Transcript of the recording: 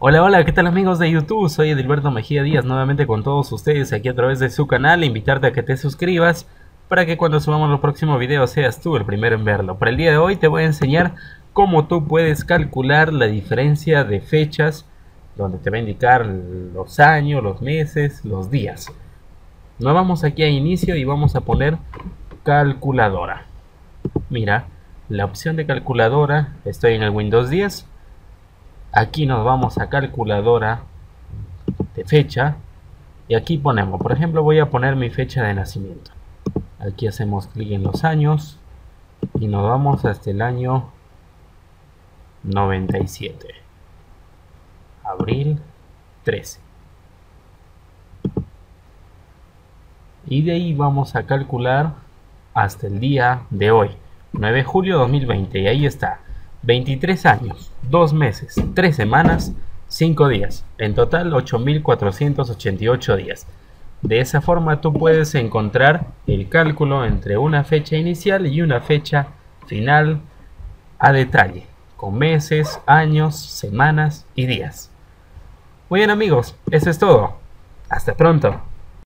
Hola, hola, ¿qué tal amigos de YouTube? Soy Edilberto Mejía Díaz, nuevamente con todos ustedes aquí a través de su canal, invitarte a que te suscribas para que cuando subamos los próximos videos seas tú el primero en verlo. Para el día de hoy te voy a enseñar cómo tú puedes calcular la diferencia de fechas, donde te va a indicar los años, los meses, los días. Nos vamos aquí a inicio y vamos a poner calculadora. Mira, la opción de calculadora, estoy en el Windows 10. Aquí nos vamos a calculadora de fecha. Y aquí ponemos, por ejemplo, voy a poner mi fecha de nacimiento. Aquí hacemos clic en los años. Y nos vamos hasta el año 97. Abril 13. Y de ahí vamos a calcular hasta el día de hoy. 9 de julio 2020 y ahí está 23 años, 2 meses, 3 semanas, 5 días, en total 8488 días. De esa forma tú puedes encontrar el cálculo entre una fecha inicial y una fecha final a detalle, con meses, años, semanas y días. Muy bien amigos, eso es todo. Hasta pronto.